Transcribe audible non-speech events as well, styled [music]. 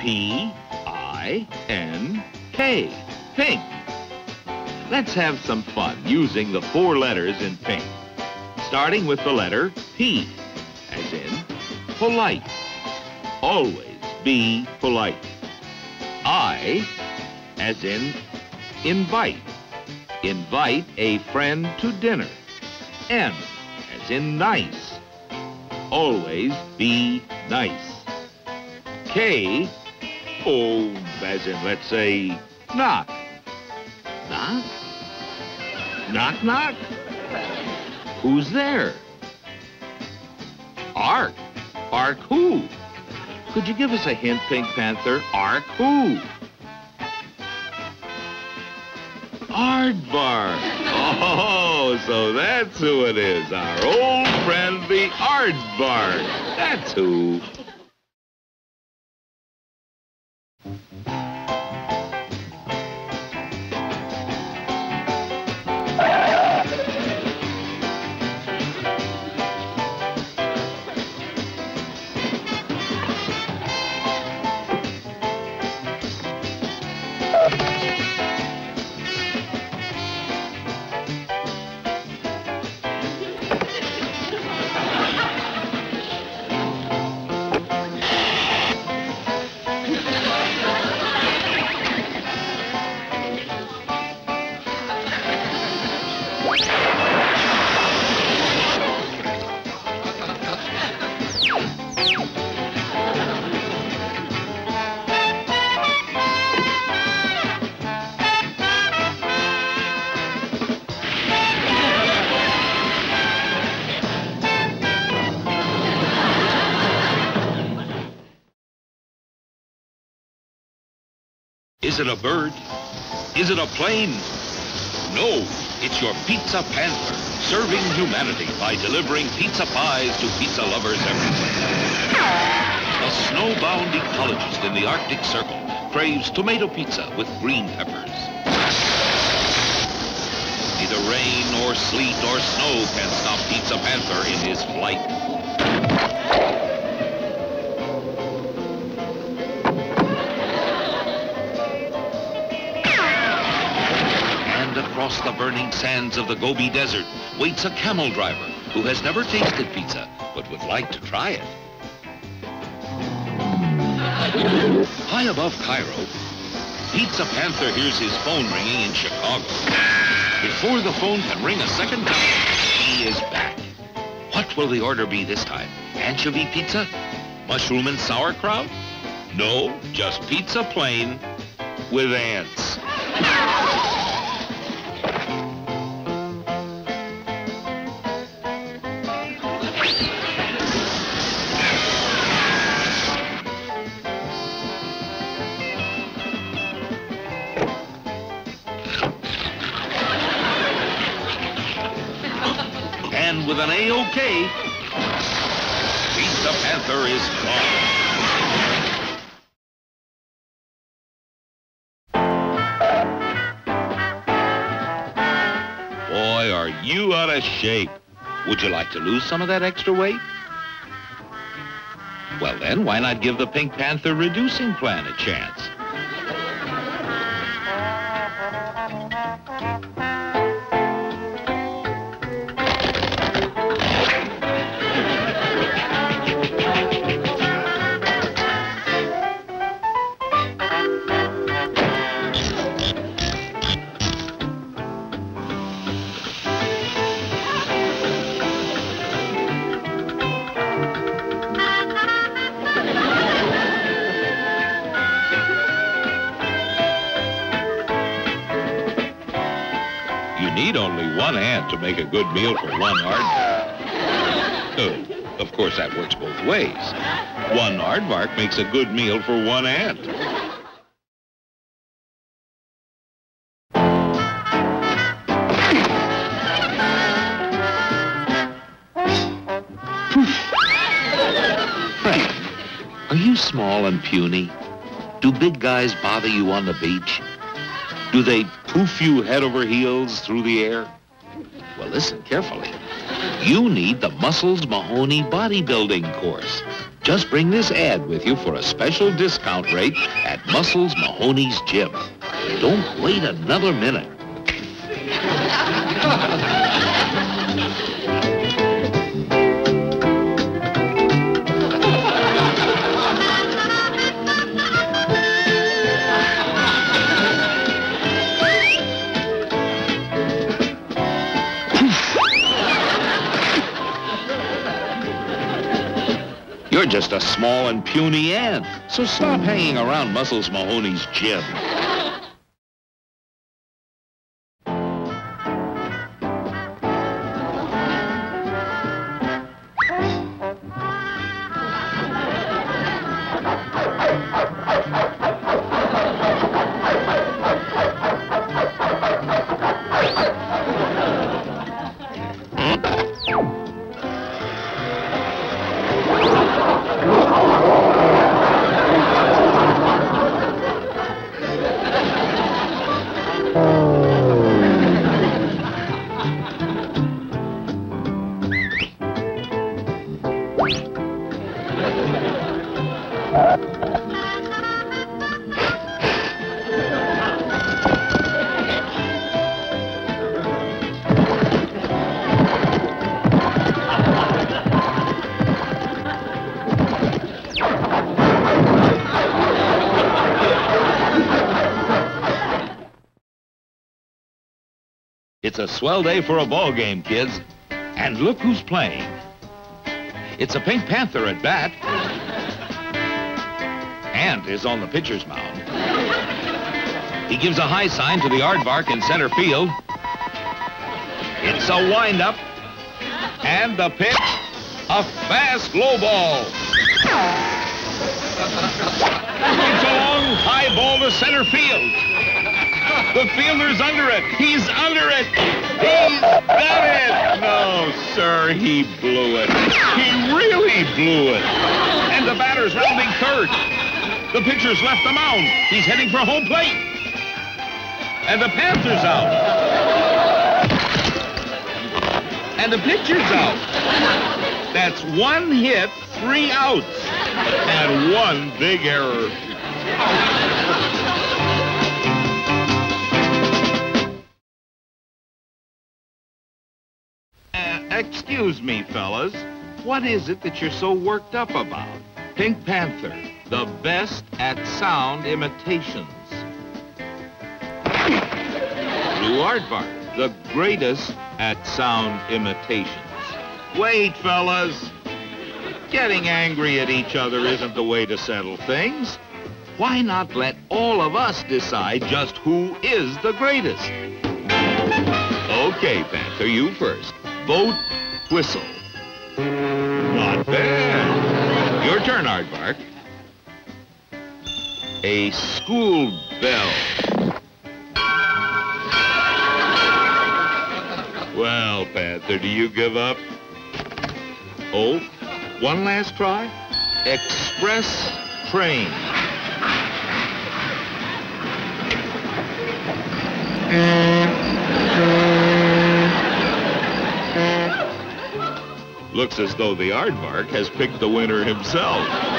P-I-N-K. Pink. Let's have some fun using the four letters in pink. Starting with the letter P, as in polite. Always be polite. I, as in invite. Invite a friend to dinner. N, as in nice. Always be nice. K, oh, as in, let's say, knock. Knock? Knock, knock? Who's there? Ark. Ark who? Could you give us a hint, Pink Panther? Ark who? Aardvark. Oh, so that's who it is. Our old friend, the Aardvark. That's who. Is it a bird? Is it a plane? No, it's your Pizza Panther, serving humanity by delivering pizza pies to pizza lovers everywhere. A snowbound ecologist in the Arctic Circle craves tomato pizza with green peppers. Neither rain or sleet or snow can stop Pizza Panther in his flight. Across the burning sands of the Gobi Desert waits a camel driver who has never tasted pizza but would like to try it. High above Cairo, Pizza Panther hears his phone ringing in Chicago. Before the phone can ring a second time, he is back. What will the order be this time? Anchovy pizza? Mushroom and sauerkraut? No, just pizza plain with ants. With an A-OK, Pizza Panther is gone. Boy, are you out of shape. Would you like to lose some of that extra weight? Well then, why not give the Pink Panther reducing plan a chance? Only one ant to make a good meal for one aardvark. [laughs] Oh, of course, that works both ways. One aardvark makes a good meal for one ant. Frank, are you small and puny? Do big guys bother you on the beach? Do they poof you head over heels through the air? Well, listen carefully. You need the Muscles Mahoney bodybuilding course. Just bring this ad with you for a special discount rate at Muscles Mahoney's Gym. Don't wait another minute. You're just a small and puny ant, so stop hanging around Muscles Mahoney's gym. It's a swell day for a ball game, kids. And look who's playing. It's a Pink Panther at bat. Ant is on the pitcher's mound. He gives a high sign to the aardvark in center field. It's a windup. And the pitch, a fast low ball. It's a long high ball to center field. The fielder's under it. He's under it. He's got it. No, sir, he blew it. He really blew it. And the batter's rounding third. The pitcher's left the mound. He's heading for home plate. And the Panther's out. And the pitcher's out. That's one hit, three outs, and one big error. Excuse me, fellas. What is it that you're so worked up about? Pink Panther, the best at sound imitations. Blue Aardvark, the greatest at sound imitations. Wait, fellas. Getting angry at each other isn't the way to settle things. Why not let all of us decide just who is the greatest? Okay, Panther, you first. Vote whistle. Not bad. Your turn, Aardvark. A school bell. Well, Panther, do you give up? Oh, one last try? Express train. [laughs] Looks as though the aardvark has picked the winner himself.